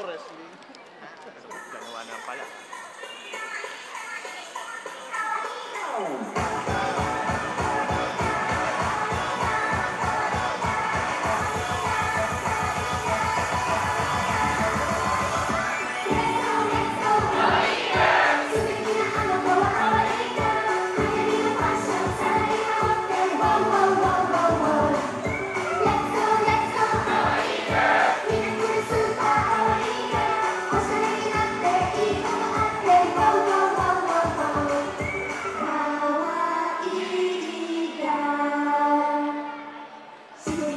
to wrestling. Ganawa na pala.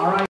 All right.